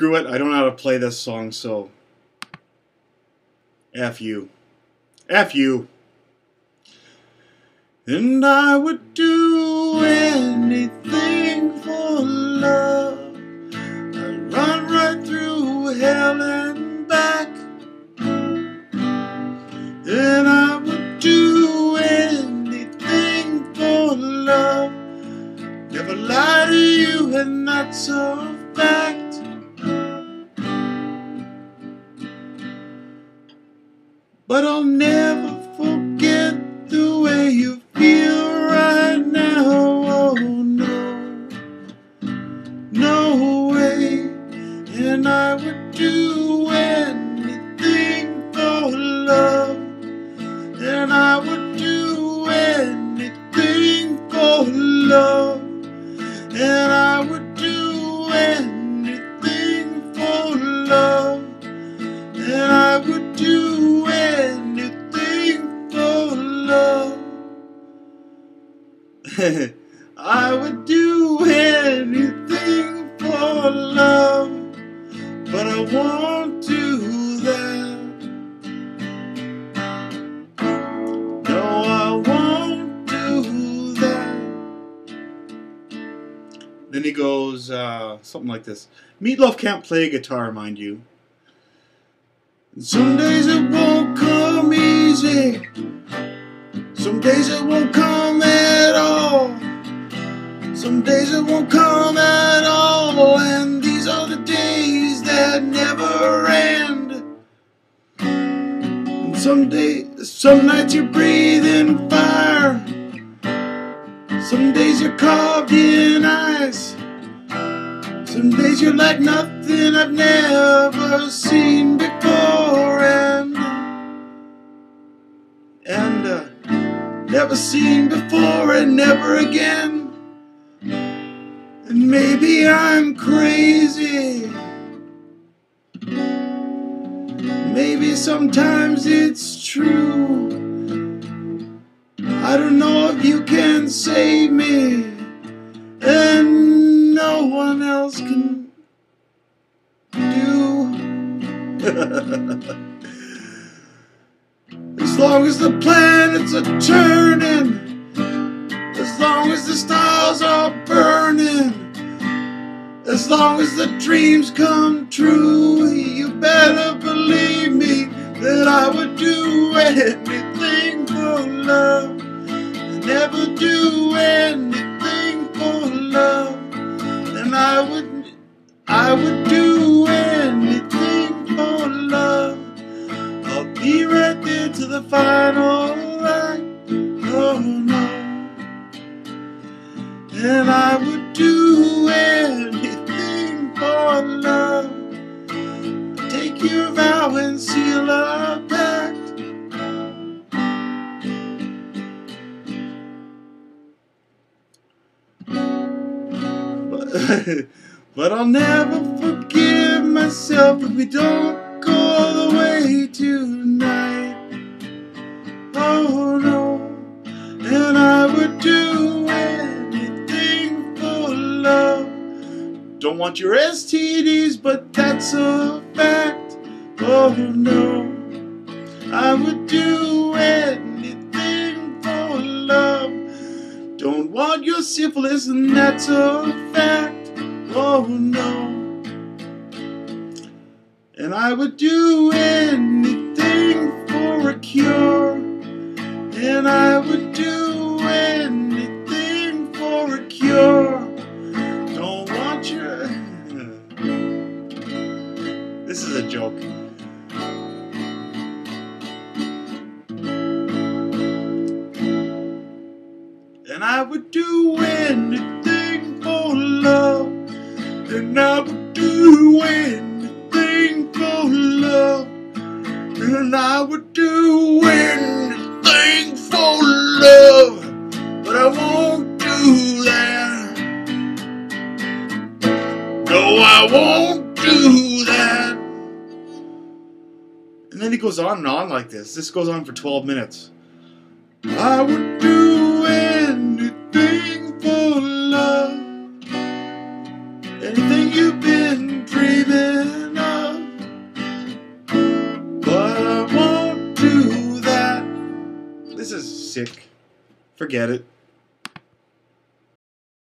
screw it. I don't know how to play this song, so F you. F you. And I would do anything for love. I'd run right through hell and back. And I would do anything for love. Never lie to you, and that's a I would do anything for love. And I would do anything for love. I would do anything for love, but I won't Then he goes uh, something like this Meat Loaf can't play guitar, mind you. Some days it won't come easy. Some days it won't come at all. Some days it won't come at all. And these are the days that never end. And some days, some nights you're breathing fire. Some days you're carved in. Some days you're like nothing I've never seen before and and uh, never seen before and never again. And maybe I'm crazy. Maybe sometimes it's true. I don't know if you can save me, long as the planets are turning, as long as the stars are burning, as long as the dreams come true, you better believe me that I would do anything be right there to the final act. Oh no, and I would do anything for love. Take your vow and seal a pact. But, but I'll never forgive myself if we don't go all the way tonight. Want your STDs, but that's a fact. Oh no, I would do anything for love. Don't want your syphilis, and that's a fact. Oh no. And I would do anything joke. And I would do anything for love. And I would do anything for love. And I would do anything for love. But I won't do that. No, I won't do that. And then it goes on and on like this. This goes on for 12 minutes. I would do anything for love. Anything you've been dreaming of. But I won't do that. This is sick. Forget it.